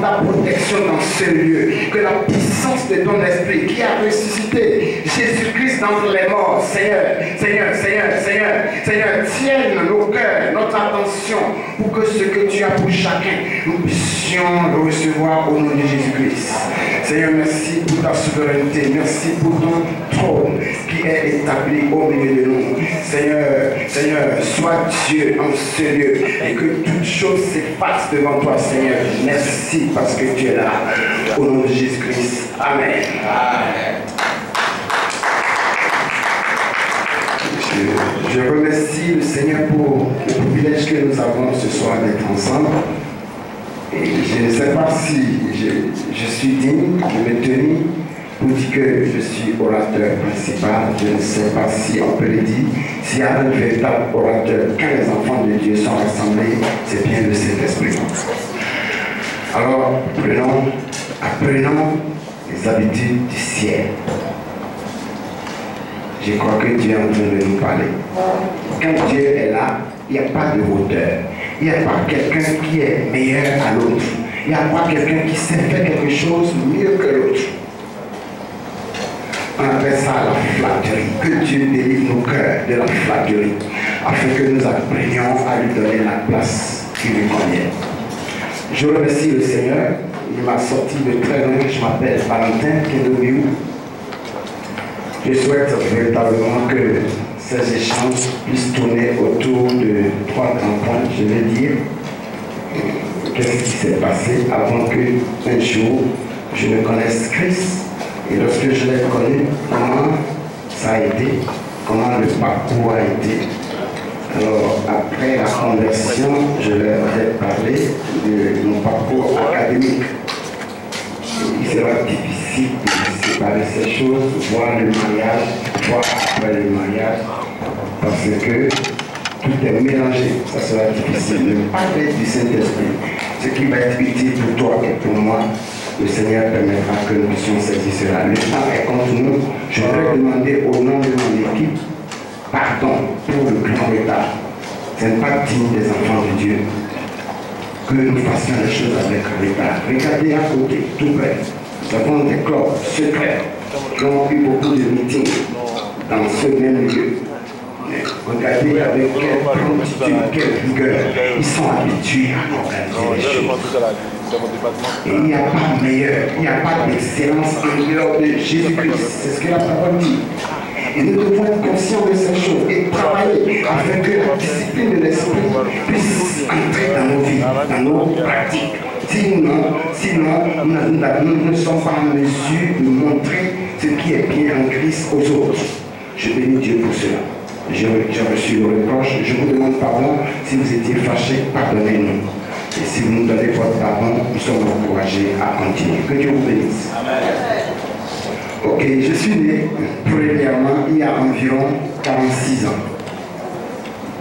ta protection dans ce lieu. Que la puissance de ton esprit qui a ressuscité Jésus-Christ d'entre les morts, Seigneur, Seigneur, Seigneur, Seigneur, Seigneur, tienne nos cœurs, notre attention pour que ce que tu as pour chacun, nous puissions le recevoir au nom de Jésus-Christ. Seigneur, merci pour ta souveraineté. Merci pour ton trône qui est établi au milieu de nous. Seigneur, Seigneur, sois Dieu en ce lieu et que toute chose s'efface devant toi, Seigneur. Merci parce que tu es là. Au nom de Jésus-Christ. Amen. Je, remercie le Seigneur pour le privilège que nous avons ce soir d'être ensemble. Et je ne sais pas si je, je suis digne de me tenir pour dire que je suis orateur principal. Je ne sais pas si on peut le dire. S'il y a un véritable orateur, quand les enfants de Dieu sont rassemblés, c'est bien le Saint-Esprit. Alors, prenons, apprenons les habitudes du ciel. Je crois que Dieu est en nous parler. Quand Dieu est là, il n'y a pas de hauteur. Il n'y a pas quelqu'un qui est meilleur à l'autre. Il n'y a pas quelqu'un qui sait faire quelque chose mieux que l'autre. On appelle ça la flatterie. Que Dieu délivre nos cœurs de la flatterie, afin que nous apprenions à lui donner la place qui lui convient. Je remercie le Seigneur. Il m'a sorti de très loin. Je m'appelle Valentin Kedomiou. Je souhaite véritablement que ces échanges puissent tourner autour de trois points. Je vais dire qu'est-ce qui s'est passé avant que un jour je ne connaisse Christ. Et lorsque je l'ai connu, comment ça a été, comment le parcours a été? Alors, après la conversion, je leur ai parlé de mon parcours académique. Il sera difficile de séparer ces choses, voir le mariage, voir après le mariage, parce que tout est mélangé. Ça sera difficile de parler du Saint-Esprit. Ce qui va être utile pour toi et pour moi, le Seigneur permettra que nous puissions saisir cela. Le temps est contre nous. Je voudrais demander au nom de mon équipe pardon pour le grand retard. Ce n'est pas digne des enfants de Dieu que nous fassions les choses avec retard. Regardez à côté, tout près. Nous avons des clubs secrets qui ont eu beaucoup de meetings dans ce même lieu. Regardez avec quelle promptitude, quelle rigueur. Ils sont habitués à organiser les choses. Et il n'y a pas meilleur, il n'y a pas d'excellence en dehors de Jésus-Christ. C'est ce que la parole dit. Et nous devons être conscients de ces choses et travailler afin que la discipline de l'esprit puisse entrer dans nos vies, dans nos pratiques. Sinon, sinon nous, ne sommes pas en mesure de montrer ce qui est bien en Christ aux autres. Je bénis Dieu pour cela. J'ai reçu le reproche. Je vous demande pardon. Si vous étiez fâché, pardonnez-nous. Et si vous nous donnez votre pardon, nous sommes encouragés à continuer. Que Dieu vous bénisse. Ok, je suis né premièrement il y a environ 46 ans.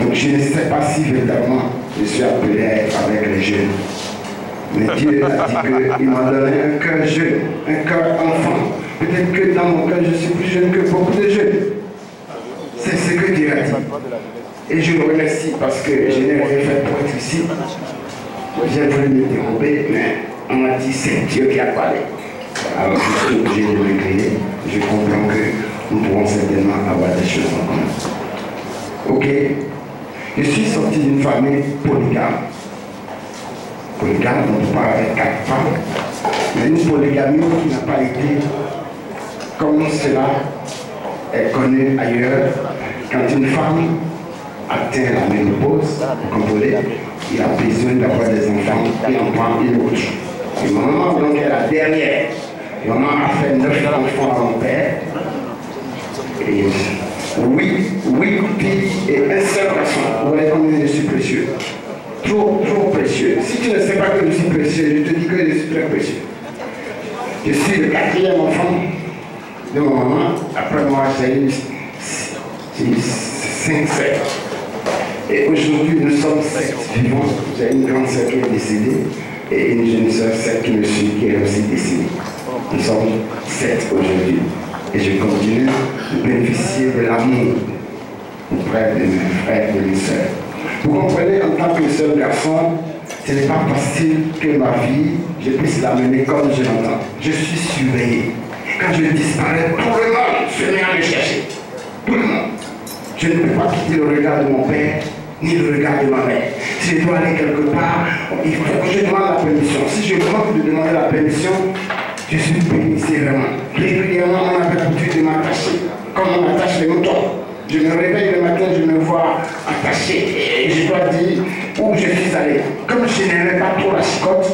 Donc je ne sais pas si véritablement je suis appelé à avec les jeunes. Mais Dieu a dit qu'il m'a donné un cœur jeune, un cœur enfant. Peut-être que dans mon cœur, je suis plus jeune que beaucoup de jeunes. C'est ce que Dieu a dit. Et je le remercie parce que je n'ai rien fait pour être ici. J'ai voulu me dérober, mais on m'a dit c'est Dieu qui a parlé. Alors je suis obligé de griller. Je comprends que nous pourrons certainement avoir des choses en commun. Ok Je suis sorti d'une famille polygame. Polygame, on ne pas avec quatre femmes. Mais une polygamie qui n'a pas été comme cela est connue ailleurs. Quand une femme atteint la ménopause, vous comprenez, il a besoin d'avoir des enfants, il en prend une autre. Et maman, donc, est la dernière. Maman a fait neuf enfants à mon père. Et oui, oui, filles et un seul garçon. Vous voyez combien je suis précieux. Trop, trop précieux. Si tu ne sais pas que je suis précieux, je te dis que je suis très précieux. Je suis le quatrième enfant de ma maman. Après moi, j'ai eu j'ai eu cinq sœurs. Et aujourd'hui, nous sommes sept vivants. J'ai une grande sœur qui est décédée et une jeune sœur, celle qui me suit, qui est aussi décédée. Nous sommes sept aujourd'hui. Et je continue de bénéficier de l'amour auprès de mes frères et de mes sœurs. Vous comprenez, en tant que seul garçon, Ce n'est pas facile que ma vie, je puisse la mener comme je l'entends. Je suis surveillé. Quand je disparais, tout le monde se met à me chercher. Tout le monde. Je ne peux pas quitter le regard de mon père, ni le regard de ma mère. Si je dois aller quelque part, il faut que je demande la permission. Si je manque de demander la permission, je suis béni vraiment. Régulièrement, on a l'habitude de m'attacher, comme on attache les moutons. Je me réveille le matin, je me vois attaché et je dois dire où je suis allé. Comme je n'aimais pas trop la chicotte,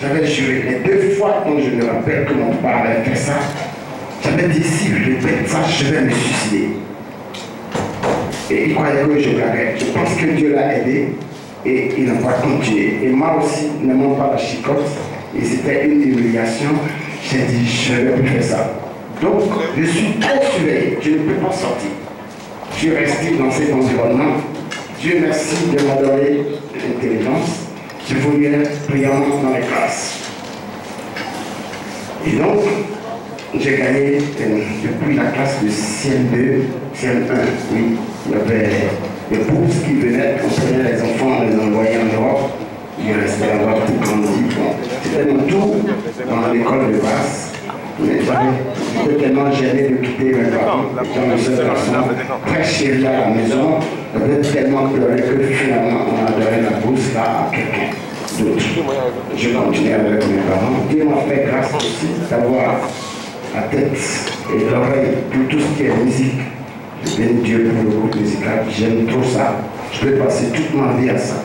j'avais juré les deux fois quand je me rappelle que mon père avait fait ça, j'avais dit si je répète ça, je vais me suicider. Et il croyait que je blaguais. Je pense que Dieu l'a aidé et il n'a pas continué. Et moi aussi, montre pas la chicotte, et c'était une humiliation, j'ai dit je ne vais plus faire ça. Donc, je suis trop je ne peux pas sortir. Je suis resté dans cet environnement. Dieu merci de m'adorer l'intelligence. Je voulais brillamment dans les classes. Et donc, j'ai gagné depuis la classe de CM2, CM1, oui. Il y avait des bourses qui venaient, on prenait les enfants, les envoyait en Europe. Il restait là-bas tout grandi. C'était mon tour dans l'école de base. J'étais tellement gêné de quitter mes parents, étant le seul garçon, très chéri à la maison. J'avais tellement pleuré que finalement on a donné la bourse là à quelqu'un d'autre. Je continuais avec mes parents. Dieu m'a fait grâce aussi d'avoir la tête et l'oreille pour tout ce qui est musique. Je bénis Dieu pour le groupe musical. J'aime trop ça. Je peux passer toute ma vie à ça.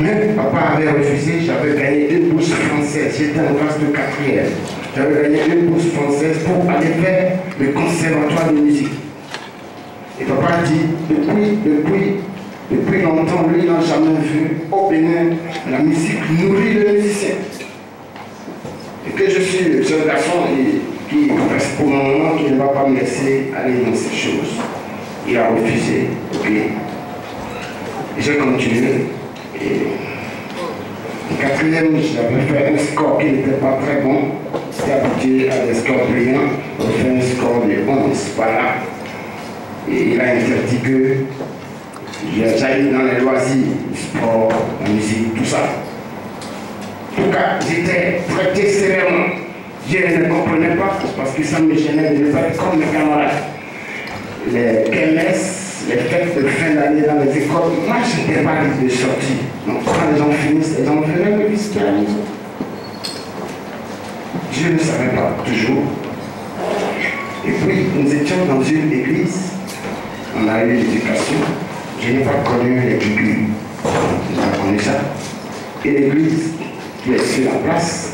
Mais papa avait refusé, j'avais gagné une bourse française. J'étais en classe de quatrième. J'avais gagné une bourse française pour aller faire le conservatoire de musique. Et papa dit, depuis, depuis, depuis longtemps, lui, n'a jamais vu au Bénin la musique nourrit le musicien. Et que je suis seul garçon qui, pour le moment, qui ne va pas me laisser aller dans ces choses. Il a refusé. Ok. J'ai continué. Quatrième, j'avais fait un score qui n'était pas très bon. J'étais habitué à des scores brillants. J'ai fait un score de 11, voilà. Et il a interdit que j'aille dans les loisirs, le sport, la musique, tout ça. En tout cas, j'étais traité sévèrement. Je ne comprenais pas parce que ça me gênait de ne pas être comme mes camarades. Les KMS, les fêtes de fin d'année dans les écoles, moi je n'étais pas libre de sortir. Donc quand les gens finissent, les gens venaient me visiter maison. Je ne savais pas toujours. Et puis nous étions dans une église, on a eu l'éducation, je n'ai pas connu l'église. J'ai connu ça. Et l'église qui est sur la place.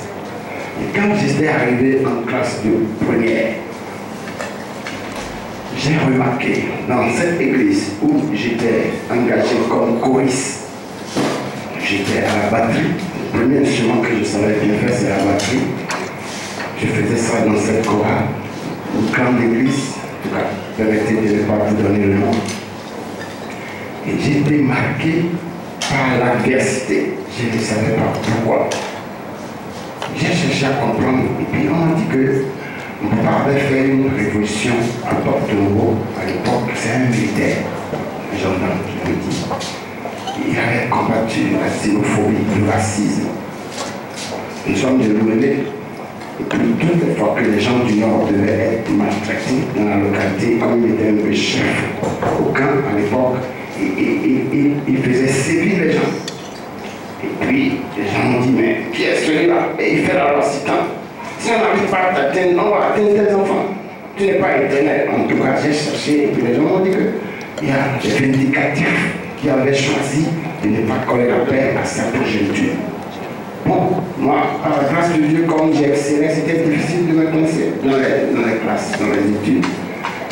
Et quand j'étais arrivé en classe de première, j'ai remarqué dans cette église où j'étais engagé comme choriste, j'étais à la batterie. Le premier instrument que je savais bien faire, c'est la batterie. Je faisais ça dans cette chorale, une grande église, en tout cas, permettez de ne pas vous donner le nom. Et j'étais marqué par l'adversité. Je ne savais pas pourquoi. J'ai cherché à comprendre. Et puis on m'a dit que mon papa fait une révolution à Porto. À l'époque, c'est un militaire, un gendarme, je le dis. Il avait combattu la xénophobie, le racisme. Nous sommes de puis, toutes les fois que les gens du Nord devaient être maltraités dans la localité, comme il était un chef au camp à l'époque, il faisait sévir les gens. Et puis, les gens m'ont dit, mais qui est-ce qui est là? Et il fait la loi pas à tes enfants. Tu n'es pas éternel. En tout cas, j'ai cherché, et puis les gens m'ont dit qu'il y a des vindicatifs qui avaient choisi de ne pas coller la paix à sa progéniture. Bon, moi, à la grâce de Dieu, comme j'ai excellé, c'était difficile de me connaître dans les, dans les classes, dans les études.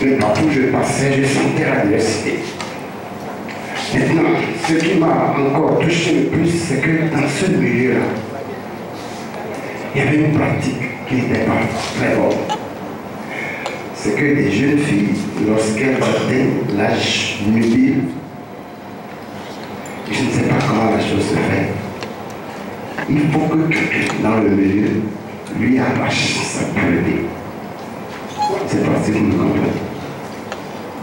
Mais partout où je passais, je sentais la diversité. Maintenant, ce qui m'a encore touché le plus, c'est que dans ce milieu-là, il y avait une pratique qui n'était pas très bonne. C'est que des jeunes filles, lorsqu'elles atteignent l'âge nubile, je ne sais pas comment la chose se fait, il faut que quelqu'un dans le milieu lui arrache sa pureté. C'est pas si vous me comprenez.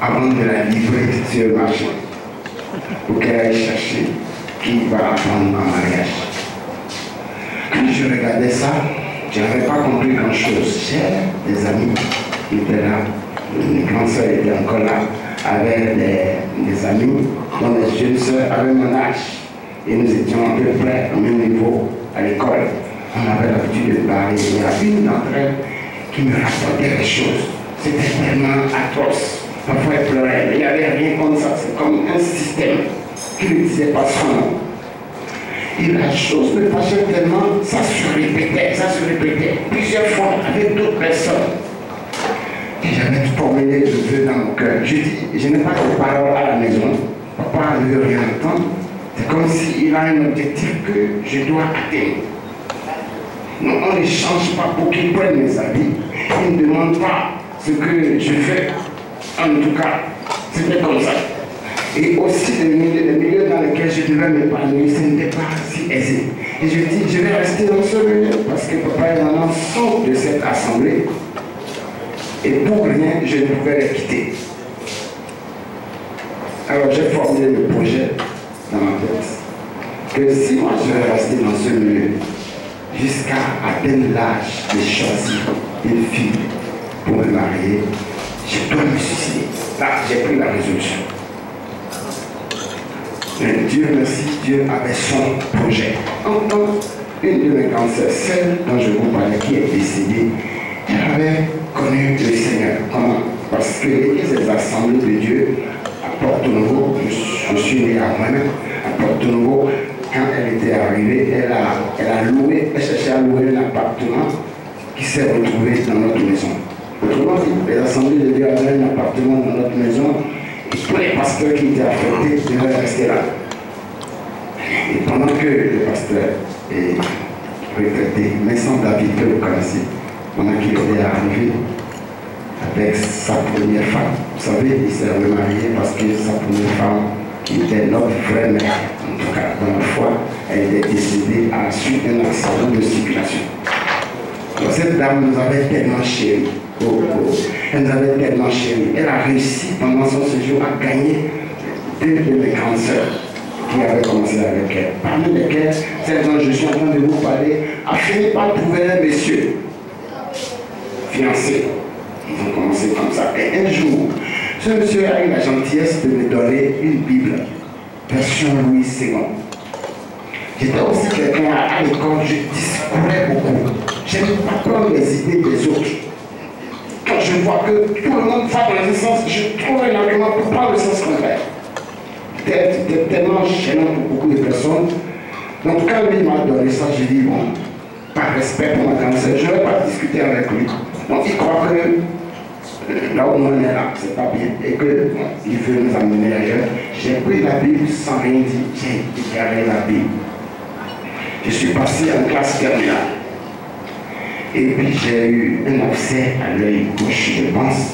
Avant de la livrer sur le marché, pour qu'elle aille chercher qui va apprendre en mariage. Quand je regardais ça, je n'avais pas compris grand-chose. J'ai des amis qui étaient là, une grande soeur était encore là, avec des, amis dont les jeunes soeurs avaient mon âge. Et nous étions à peu près au même niveau à l'école. On avait l'habitude de parler. Il y a une d'entre elles qui me racontait des choses. C'était tellement atroce. Parfois elle pleurait, mais il n'y avait rien comme ça. C'est comme un système qui ne disait pas son nom. Et la chose me passait tellement, ça se répétait, ça se répétait plusieurs fois avec d'autres personnes. Et j'avais formulé le vœu dans mon cœur. Je dis, je n'ai pas de parole à la maison. Papa ne veut rien entendre. C'est comme s'il a un objectif que je dois atteindre. Non, on ne change pas pour qu'il prenne mes habits. Il ne demande pas ce que je fais. En tout cas, c'était comme ça. Et aussi les milieux, dans lesquels je devais m'épanouir, ce n'était pas si aisé. Et je dis, je vais rester dans ce milieu parce que papa est un enfant de cette assemblée. Et pour rien, je ne pouvais les quitter. Alors j'ai formulé le projet dans ma tête. Que si moi je vais rester dans ce milieu jusqu'à atteindre l'âge de choisir une fille pour me marier, je dois me suicider. Là, j'ai pris la résolution. Mais Dieu merci, Dieu avait son projet. Entends une de mes grandes celle dont je vous parlais, qui est décédée, elle avait connu le Seigneur. Comment? Parce que l'église des assemblées de Dieu à Porto Nouveau, je, suis né à moi-même, à Porto Nouveau, quand elle était arrivée, elle a, elle a loué, elle cherchait à louer un appartement qui s'est retrouvé dans notre maison. Autrement dit, les assemblées de Dieu avaient un appartement dans notre maison pasteurs qui étaient affectés devaient rester là. Et pendant que le pasteur est retraité, Vincent David, que vous connaissez, pendant qu'il était arrivé avec sa première femme, vous savez, il s'est remarié parce que sa première femme, qui était notre vraie mère, en tout cas dans la foi, elle était décédée à la suite d'un accident de circulation. cette dame nous avait tellement chéris. Elle nous avait tellement chéris. Elle a réussi pendant son séjour à gagner deux de mes grandes sœurs qui avaient commencé avec elle. Parmi lesquelles, celle dont je suis en train de vous parler, a fini par trouver un monsieur fiancé. Ils ont commencé comme ça. Et un jour, ce monsieur a eu la gentillesse de me donner une Bible, version Louis II. J'étais aussi quelqu'un à, l'école, je discourais beaucoup. J'aime pas prendre les idées des autres. Je vois que tout le monde va dans le sens, je trouve un argument pour prendre le sens contraire. C'était tellement gênant pour beaucoup de personnes. Donc quand lui m'a donné ça, j'ai dit, bon, par respect pour ma grande je ne vais pas discuter avec lui. Donc il croit que euh, là où on est là, c'est pas bien, et qu'il veut nous amener ailleurs. J'ai pris la Bible sans rien dire, j'ai égaré la Bible. Je suis passé en classe terminale. Et puis j'ai eu un accès à l'œil gauche, je pense.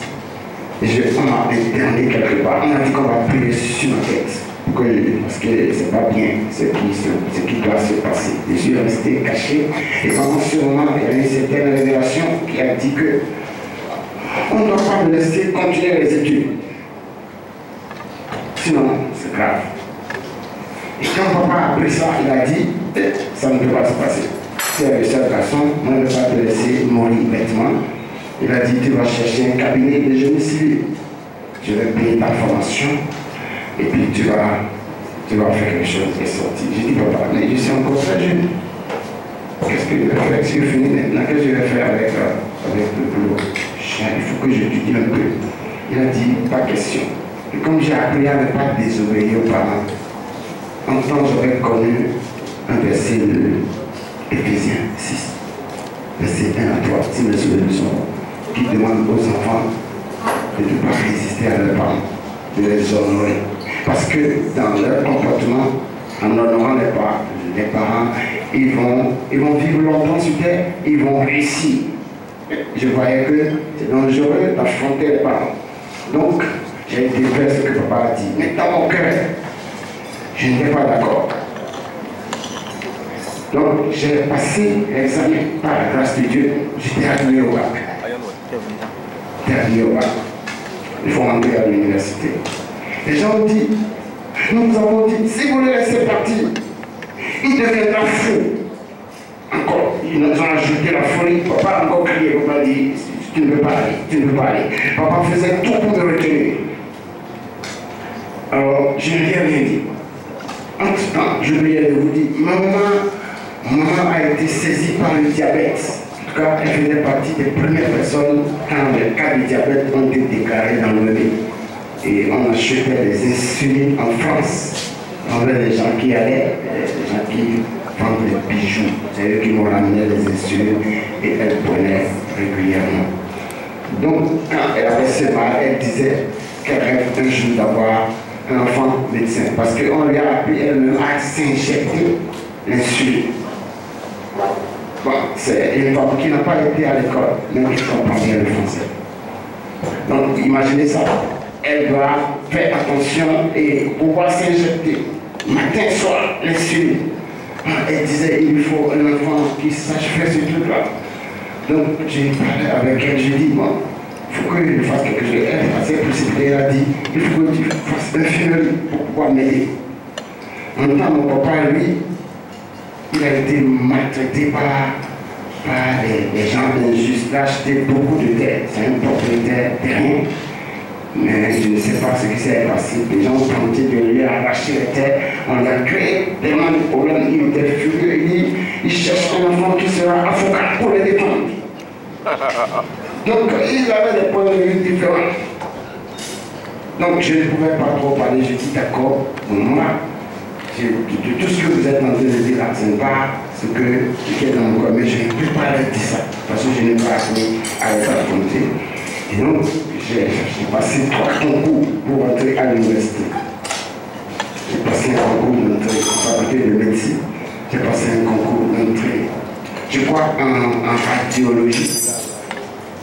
Je, on m'a interné quelque part. On a dit qu'on va prier sur ma tête. parce que c'est pas bien ce qui, qui doit se passer. Je suis resté caché. Et pendant ce moment, il y a une certaine révélation qui a dit que on ne doit pas me laisser continuer les études. Sinon, c'est grave. Et quand papa a appris ça, il a dit, eh, ça ne peut pas se passer. C'est un seul garçon, on ne pas te laisser mourir bêtement. Il a dit, tu vas chercher un cabinet de civil. Je vais payer ta formation et puis tu vas, tu vas faire quelque chose et sortir. J'ai dit, papa, mais je suis encore très jeune. Qu'est-ce que je vais faire? Si je finis maintenant, qu'est-ce que je vais faire avec, euh, avec le boulot? Il faut que j'étudie un peu. Il a dit, pas question. Et comme j'ai appris à ne pas désobéir aux parents, en temps j'aurais connu un verset de Éphésiens 6, verset 1 à 3, si mes souvenirs sont qui demande aux enfants de ne pas résister à leurs parents, de les honorer. Parce que dans leur comportement, en honorant les parents, ils, vont, ils vont vivre longtemps sur terre, ils vont réussir. Je voyais que c'est dangereux d'affronter les parents. Donc, j'ai été faire ce que papa a dit. Mais dans mon cœur, je n'étais pas d'accord. Donc, j'ai passé l'examen par la grâce de Dieu. J'étais admis au bac. Dernier au bac. Il faut rentrer à l'université. Les gens ont dit, nous avons dit, si vous le laissez partir, Il deviendra fou. Encore, ils nous ont ajouté la folie. Papa encore crié, papa dit, tu ne peux pas aller, tu ne peux pas aller. Papa faisait tout pour me retenir. Alors, je n'ai rien dit. En tout temps, je voulais de vous dire, maman, maman a été saisie par le diabète. Cas, elle faisait partie des premières personnes quand les cas de diabète ont été déclarés dans le pays. Et on achetait des insulines en France. Avait des gens qui allaient, des gens qui vendent des bijoux. C'est eux qui nous ramenaient les insulines et elle prenait régulièrement. Donc, quand elle avait ce mal, elle disait qu'elle rêve un jour d'avoir un enfant médecin. Parce qu'on lui a appris elle-même à s'injecter l'insuline. Bon, c'est une femme qui n'a pas été à l'école, mais qui comprend bien le français. Donc, imaginez ça. Elle doit faire attention et pouvoir s'injecter matin, soir, l'insuline. Elle disait il faut un enfant qui sache faire ce truc-là. Donc, j'ai parlé avec elle, j'ai dit, bon, il faut que je fasse quelque chose. Elle, assez précipité, elle a dit, il faut que tu fasses infirmerie pour pouvoir m'aider. En même temps, mon papa, lui, il a été maltraité par, par les, gens injustes. Il a acheté beaucoup de terre. C'est un propriétaire terrien. Mais je ne sais pas ce qui s'est passé. Les gens ont tenté de lui arracher les terres. On a créé tellement de problèmes. Il était furieux. Il dit il cherche un enfant qui sera avocat pour les défendre. Donc, ils avaient des points de vue différents. Donc, je ne pouvais pas trop parler. Je dis d'accord, moi, je, tout ce que vous êtes en train de dire là, ce n'est pas ce, que, qui est dans mon corps. Mais je ne peux pas dire ça. Parce que je n'ai pas appris à les affronter. Et donc, j'ai passé trois concours pour entrer à l'université. J'ai passé un concours d'entrée en faculté de médecine. J'ai passé un concours d'entrée, je crois, en, en radiologie.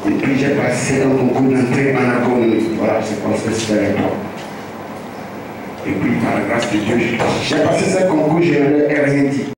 Et puis j'ai passé un concours d'entrée en agronomie. Voilà, c'est comme ça c'était l'époque. Et puis par la grâce de Dieu, j'ai passé ce concours, je n'ai rien dit.